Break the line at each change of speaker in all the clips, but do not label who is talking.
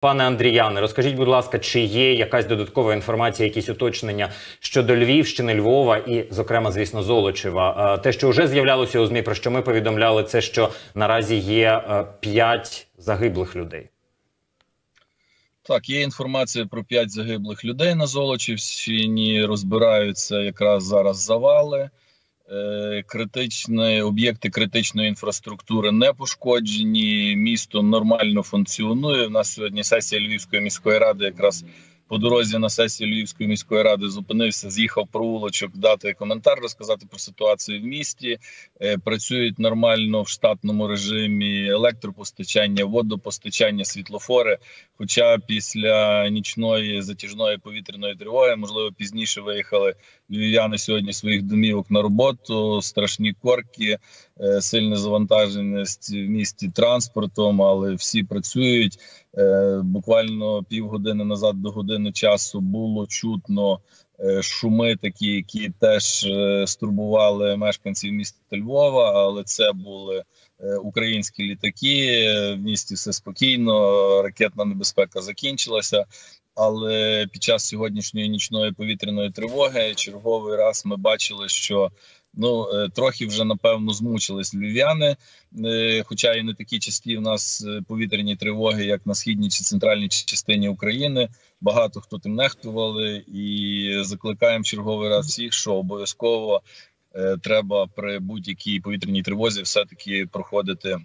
Пане Андріяне, розкажіть, будь ласка, чи є якась додаткова інформація, якісь уточнення щодо Львівщини, Львова і, зокрема, звісно, Золочева? Е, Те, що вже з'являлося у змі, про що ми повідомляли, це що наразі є е, п'ять загиблих людей.
Так, є інформація про п'ять загиблих людей на Золочівщині. Розбираються якраз зараз завали. Е, Критичні об'єкти критичної інфраструктури не пошкоджені. Місто нормально функціонує. У нас сьогодні сесія Львівської міської ради якраз по дорозі на сесію Львівської міської ради зупинився, з'їхав провулочок, дати коментар, розказати про ситуацію в місті. Е, Працюють нормально в штатному режимі електропостачання, водопостачання, світлофори. Хоча після нічної затяжної повітряної тривоги, можливо, пізніше виїхали львів'яни сьогодні своїх домівок на роботу. Страшні корки, е, сильне завантаженість в місті транспортом, але всі працюють. Е, Буквально півгодини назад до години часу було чутно е, шуми, такі, які теж е, стурбували мешканців міста Львова, але це були українські літаки. В місті все спокійно, ракетна небезпека закінчилася. Але під час сьогоднішньої нічної повітряної тривоги черговий раз ми бачили, що ну е, трохи вже напевно змучились львів'яни, Е, хоча і не такі часті в нас е, повітряні тривоги, як на східній чи центральній частині України. Багато хто тим нехтували, і закликаємо черговий раз всіх, що обов'язково треба при будь-якій повітряній тривозі все таки проходити.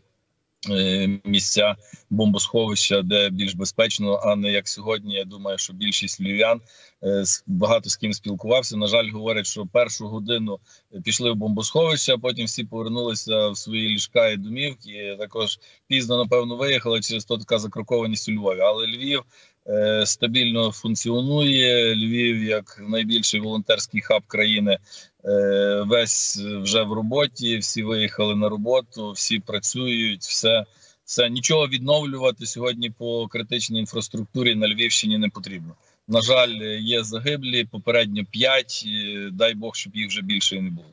Е, Місця бомбосховища, де більш безпечно, а не як сьогодні. Я думаю, що більшість львів'ян е, багато з ким спілкувався. На жаль, говорять, що першу годину пішли в бомбосховище, а потім всі повернулися в свої ліжка і домівки. Також пізно, напевно, виїхали через то така закрокованість у Львові. Але Львів е, стабільно функціонує. Львів як найбільший волонтерський хаб країни. е, Весь вже в роботі, всі виїхали на роботу, всі працюють, все, все нічого відновлювати сьогодні по критичній інфраструктурі на Львівщині не потрібно. На жаль, є загиблі, попередньо п'ять. Дай Бог, щоб їх вже більше не було.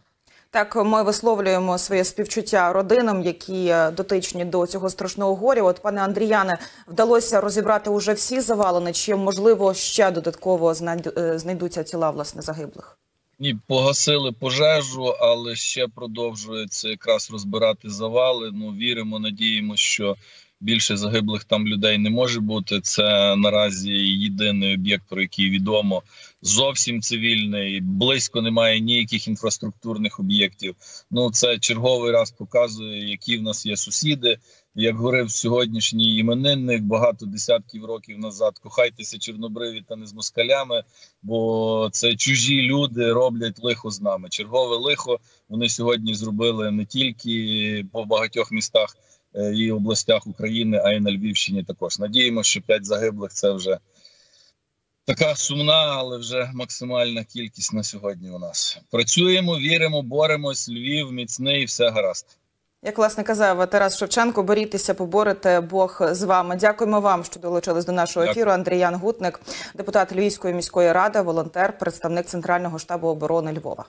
Так, ми висловлюємо своє співчуття родинам, які е, дотичні до цього страшного горя. От, пане Андріяне, вдалося розібрати уже всі завалини, чи можливо ще додатково е, знайдуться тіла власне загиблих?
Ні, погасили пожежу, але ще продовжується якраз розбирати завали. Ну віримо, надіємося, що більше загиблих там людей не може бути. Це наразі єдиний об'єкт, про який відомо зовсім цивільний. Близько немає ніяких інфраструктурних об'єктів. Ну це черговий раз показує, які в нас є сусіди. Як говорив сьогоднішній іменинник багато десятків років назад, кохайтеся чорнобриві та не з москалями, бо це чужі люди роблять лихо з нами. Чергове лихо вони сьогодні зробили не тільки по багатьох містах і областях України, а й на Львівщині. Також надіємося, що п'ять загиблих це вже така сумна, але вже максимальна кількість на сьогодні. У нас працюємо, віримо, боремось. Львів міцний, все гаразд.
Як власне казав Тарас Шевченко, борітеся, поборете Бог з вами. Дякуємо вам, що долучились до нашого ефіру. Андріян Гутник, депутат Львівської міської ради, волонтер, представник Центрального штабу оборони Львова.